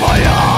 my